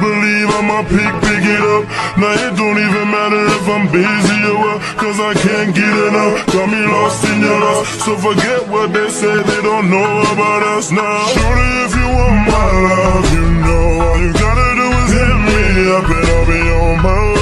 believe I'm a pick, pick it up. Now it don't even matter if I'm busy or what Cause I can't get enough Got me lost in your lust So forget what they say, they don't know about us now. Surely if you want my love, you know All you gotta do is hit me up and I'll be on my way